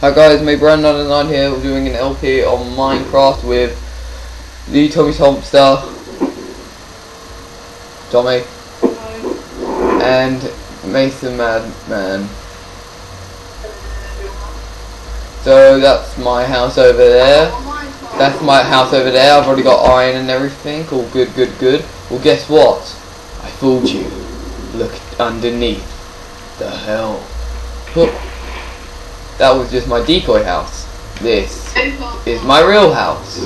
Hi guys, me Brandon and I'm here. We're doing an LP on Minecraft with the Tommy Tompster, Tommy, and Mason Madman. So that's my house over there. That's my house over there. I've already got iron and everything. All good, good, good. Well, guess what? I fooled you. Look underneath. The hell. Look. That was just my decoy house. This is my real house.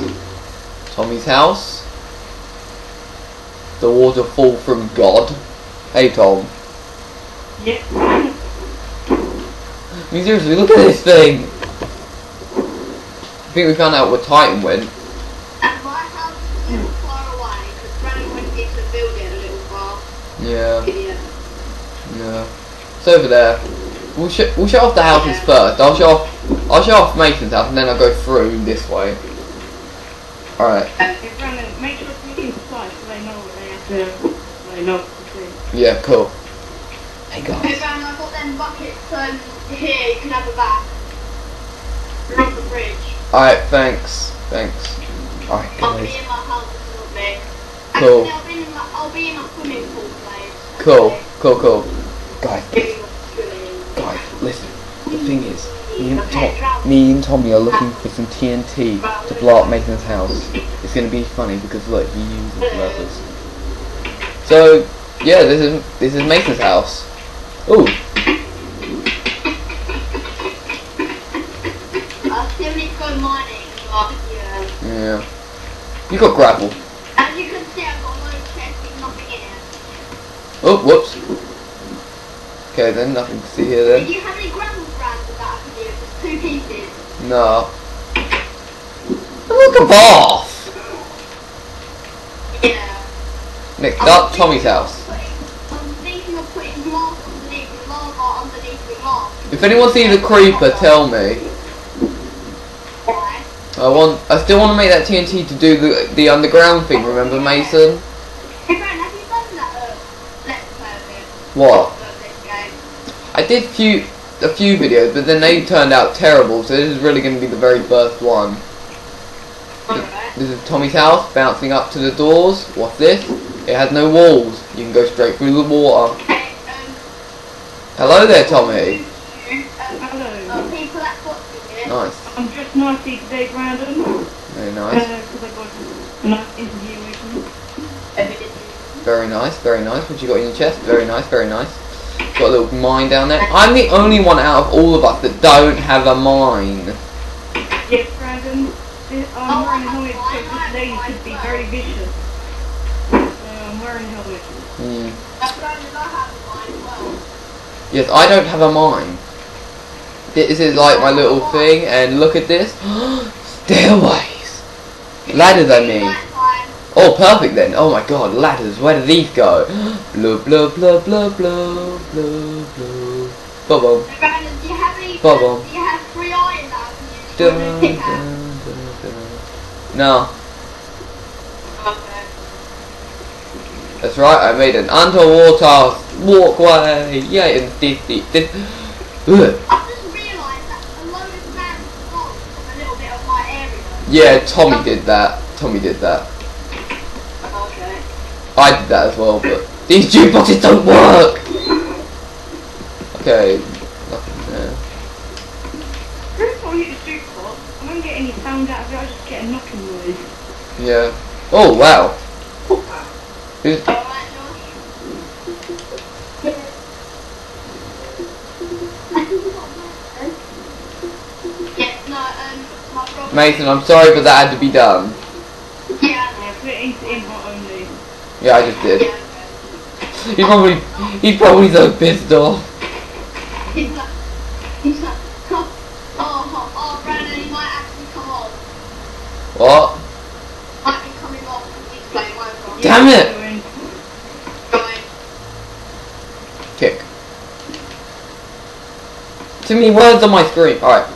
Tommy's house. The waterfall from God. Hey Tom. Yeah. I mean seriously, look at this thing. I think we found out where Titan went. And my house is far away because Brandon went into build it a little far. Yeah, yeah. It's over there. We'll, sh we'll show off the houses first. I'll show off. I'll show off Mason's house, and then I'll go through this way. All right. Make sure to inside so they know what they have to. They know what to do. Yeah, cool. Hey Hey guys. Brandon, I've got them buckets um, here, you can have a bath. They're on the fridge. All right. Thanks. Thanks. All right, I'll be in my house a little bit. Cool. Actually, I'll be in my, I'll be in a swimming pool place. Cool. Cool. Cool. Guys. Doing my swimming. Guys. Listen. The thing is, me and Tom, me and Tommy are looking for some TNT to blow up Mason's house. It's gonna be funny because look, he uses levers. So yeah, this is this is Mason's house. Ooh, I still need to go mining, but yeah. You got gravel. As you can see, I've got a load of chests with nothing in it. Oh, whoops. Okay, then nothing to see here then. Two pieces. No. Look a bath. Yeah. Next up, Tommy's house. I'm thinking of putting glass underneath the lava underneath the glass. If anyone sees a creeper, tell me. I want. I still want to make that TNT to do the the underground thing. Remember, Mason? Hey Brandon, have you done that uh, let's play of it? What? Of this game? I did few a few videos, but then they turned out terrible. So this is really going to be the very first one. This is Tommy's house, bouncing up to the doors. What's this? It has no walls. You can go straight through the water. Hello there, Tommy. Hello. uh, people that got you here. Nice. I'm dressed nicely today, Brandon. Very nice. Because I got a nice interview with you. Evidently. Very nice. Very nice. What you got in your chest? Very nice. Very nice. Got a little mine down there. I'm the only one out of all of us that don't have a mine. Yes, Brandon. This, I'm um, Oh, wearing a I helmet have this lady mine, could be very vicious. So I'm wearing a helmet. Brandon, I have mine as well. Yes, I don't have a mine. This is like my little thing, and look at this. Stairways. Ladders, I mean. Oh, perfect then. Oh my god, ladders. Where do these go? Blah, blah, blah, blah, blah, blah, blah. Bubble. Brandon, do you have any? Bubble. Do you have three iron that I can use for Dun, dun, dun, dun. No, Okay. that's right. I made an underwater walkway. Yeah, and this, this, this. Ugh. I've just realised that a load of sand stole from a little bit of my area. Yeah, Tommy did that. Tommy did that. Okay. I did that as well, but these jukeboxes don't work. Okay, nothing there. Every time I hit the jukebox, I don't get any sound out of it, I just get a knocking noise. Yeah. Oh wow. Who's, Alright, Josh. Yeah, no, um, my brother. Mason, I'm sorry, but that had to be done. Yeah, I just did. He's probably he's probably so pissed off. He's like, he's like, oh, oh, oh, Brandon, he might actually come on. What? Might be coming off because he's playing Minecraft. Damn it! Kick. Too many words on my screen. Alright.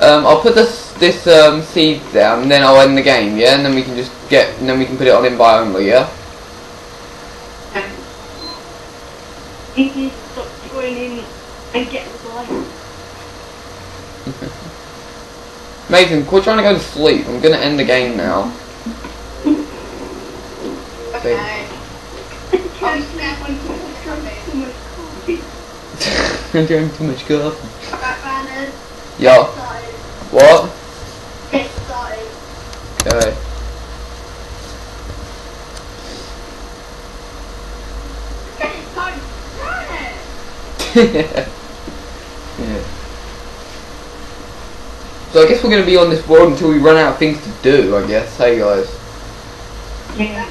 Um, I'll put this this um seed down, and then I'll end the game. Yeah, and then we can just get, and then we can put it on invite only. Yeah. He needs to stop joining and get the life. Mason, quit trying to go to sleep. I'm gonna end the game now. Okay. I'm going to Too much coffee. I'm doing too much coffee. Alright, Brandon. Yo, what? Get started. Okay. Get started. Brandon! Yeah. So I guess we're gonna be on this world until we run out of things to do, I guess. Hey guys. Yeah.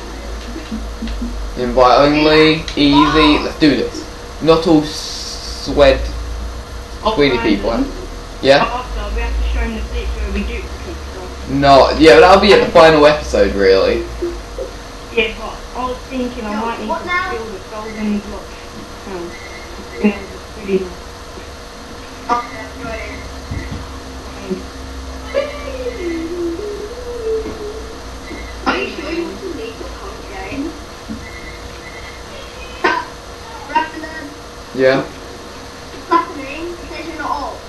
Invite only, easy, let's do this. Not all sweat sweetie people. Yeah? After, we have to show them the bits where we duplicate. No, yeah, that'll be at the final episode really. Yeah, but I was thinking I might need What to now? fill the golden block. Brandon, Yeah? what's happening? Says you're not off.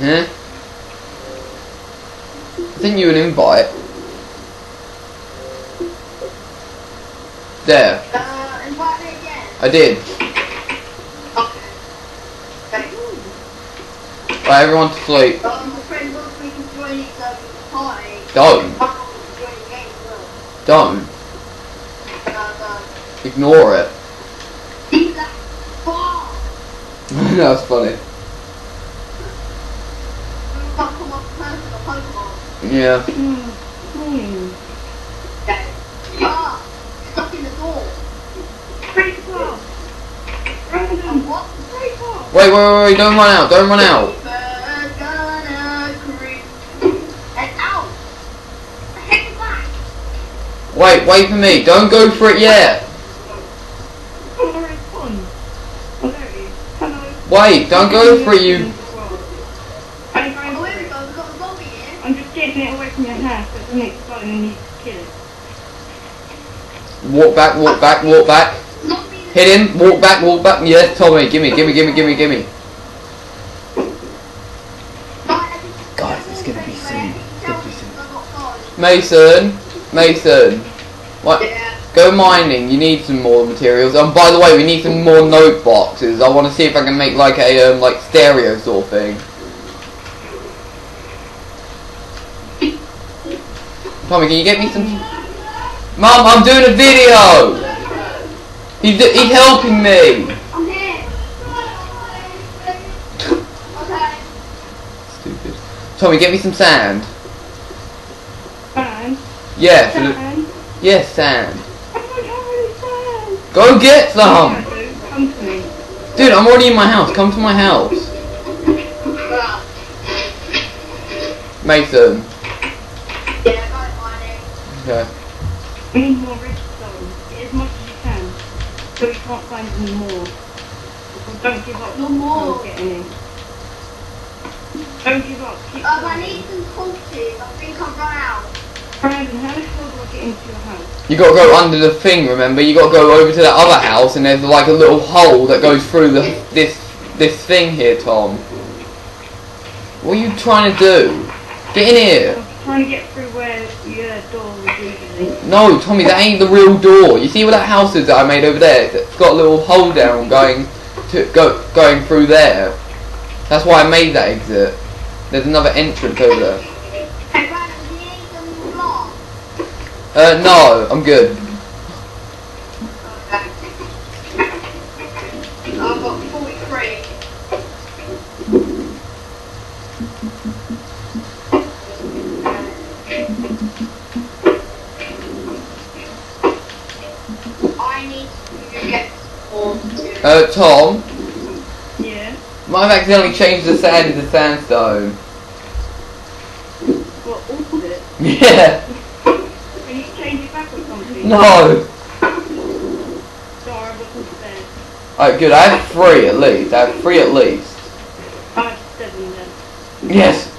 Huh? I think you an invite. There, Uh, invite me again. I did. Okay. Okay. Right, everyone to sleep. Um, my friend wants me to join his um, party. Don't, I want to join the game as well. don't. Uh, uh, Ignore it. he's that was funny. Can't come off person or Pokemon. Yeah. Hmm. Okay. Stuck in the door. Pretty close. And Random. what? Pretty close. Wait, wait, wait, wait, don't run out, don't run out. Wait, wait for me, don't go for it yet. Wait, don't go for it, you. I'm just getting it away from your house so it doesn't explode and you kill it. Walk back, walk back, walk back. Hit him, walk back, walk back. Yes, Tommy, gimme, gimme, gimme, gimme, gimme. Guys, it's gonna be soon. It's gonna be soon. Mason, Mason. What? Yeah. Go mining, you need some more materials. And by the way, we need some more note boxes. I want to see if I can make like a um, like stereo sort of thing. Tommy, can you get me some? Mum, I'm doing a video. He's he's helping me. I'm here. Okay. Stupid. Tommy, get me some sand. Fine. Yeah, for the, Fine. yes, sand. I don't have any sand. Go get some. Yeah, dude, Come to me. Dude, I'm already in my house. Come to my house. Well, Mason. yeah, go mining. Okay. We need more redstone. Get as much as you can. So we can't find any more. Don't give up. No more. Don't get any. Don't give up. Keep Um, I need some torches. I think I've run out. You gotta go under the thing, remember? You gotta go over to that other house and there's like a little hole that goes through the this this thing here, Tom. What are you trying to do? Get in here. I'm trying to get through where your door was. No, Tommy, that ain't the real door. You see where that house is that I made over there? It's got a little hole down going to go going through there. That's why I made that exit. There's another entrance over there. Hey, Brandon, do you need some blocks? Uh, no, I'm good. I've got 43. I need to get to Uh, Tom, Yeah. might have accidentally changed the sand into sandstone. What, all of it? Yeah. No. Alright, good. I have three at least. I have three at least. Yes.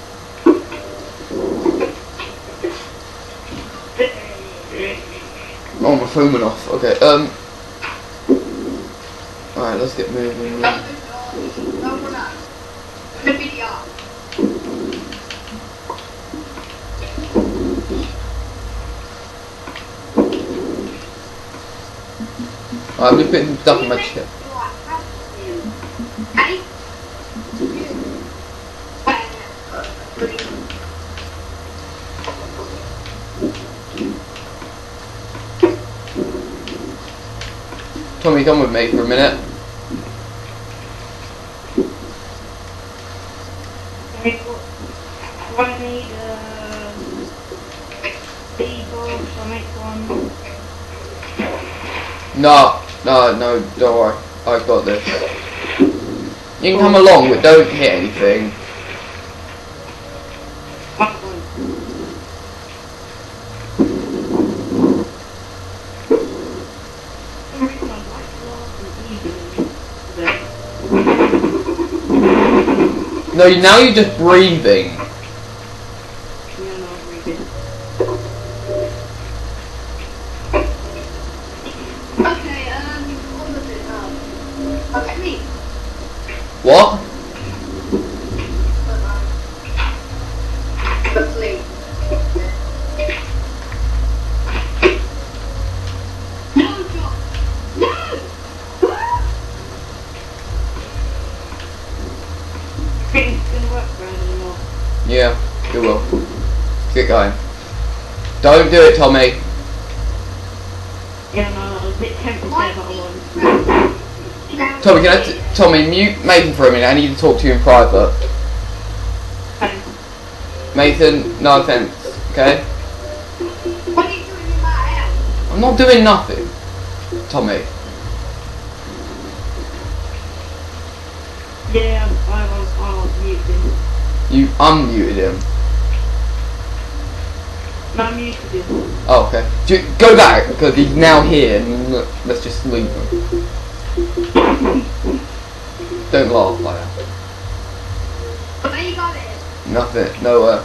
Oh, my phone went off. Okay. Um. Alright, let's get moving. No, no, no, no. The video. Putting some stuff in my. Hey? Tommy, come with me for a minute. Uh. No, no, no, don't worry. I've got this. You can come along, but don't hit anything. No, now you're just breathing. Yeah, no, I'm reading. Okay, um, what was it now? Okay, me. What? But, um, sleep. No, John. No! think it's gonna work Brandon or not? Yeah, it will. Get going. Don't do it, Tommy. Yeah, no, I was a bit tempted Why? there, but I won't. Tommy, can I t- Tommy, mute Nathan for a minute. I need to talk to you in private. Okay. Nathan, no offense, okay? What are you doing in my house? I'm not doing nothing. Tommy. Yeah, I was, I was muted. You unmuted him. No, muted. Oh, okay. Ju- Go back, because he's now here, and let's just leave him. Don't laugh like that. You got it? Nothing, nowhere.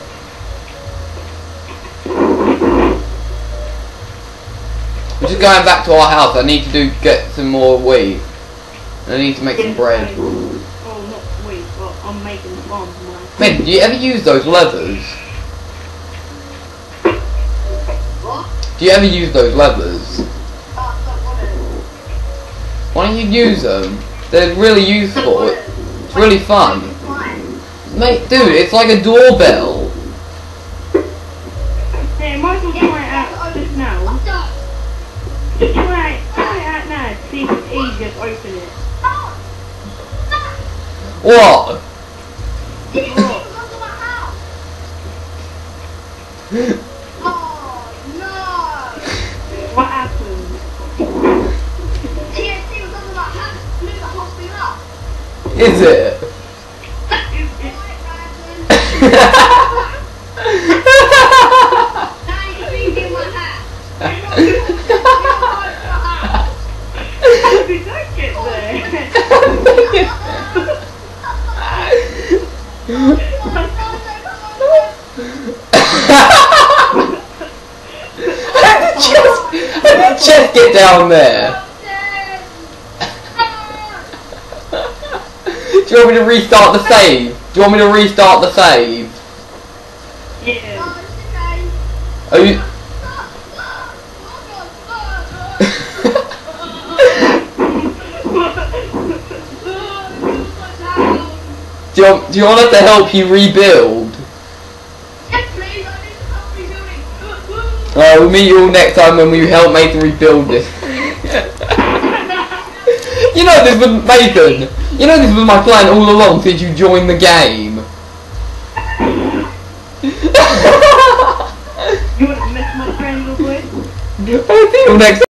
We're just going back to our house. I need to do get some more wheat. I need to make some bread. Oh, not wait, but I'm making my. Ben, do you ever use those levers? Do you ever use those levers? I don't want it. Why don't you use them? They're really useful. It's really fun. Mate, dude, it's like a doorbell. Hey, might as well try it out just now. I'm. Just try it, try it out now. See if it's easier to open it. No! What? how did I did Chess get down there? Do you want me to restart the save? Do you want me to restart the save? yeah. Are you? Do you, want, do you want us to help you rebuild? Uh, we'll meet you all next time when we help Nathan rebuild this. you know this was Nathan. You know this was my plan all along since you joined the game. You want to mess my friend real quick? I'll see you next